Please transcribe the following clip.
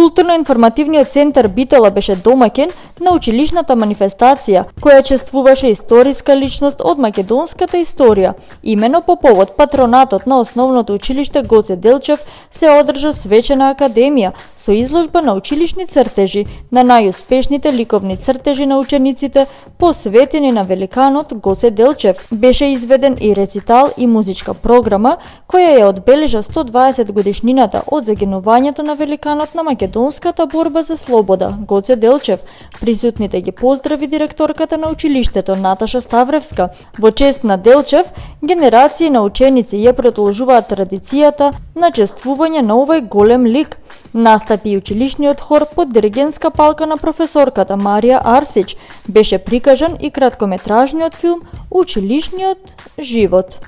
Културно-информативниот центар Битола беше домакен на училишната манифестација, која чествуваше историска личност од македонската историја. Имено по повод патронатот на основното училиште Гоце Делчев се одржа свечена академија со изложба на училишни цртежи на најуспешните ликовни цртежи на учениците посветени на великанот Гоце Делчев. Беше изведен и рецитал и музичка програма која ја одбележа 120 годишнината од загинувањето на великанот на Македонија македонската борба за слобода Гоце Делчев. Присутните ги поздрави директорката на училиштето Наташа Ставревска. Во чест на Делчев, генерации на ученици ја продолжуваат традицијата на чествување на овој голем лик. Настапи и училишниот хор под диригентска палка на професорката Марија Арсич. Беше прикажан и краткометражниот филм Училишниот живот.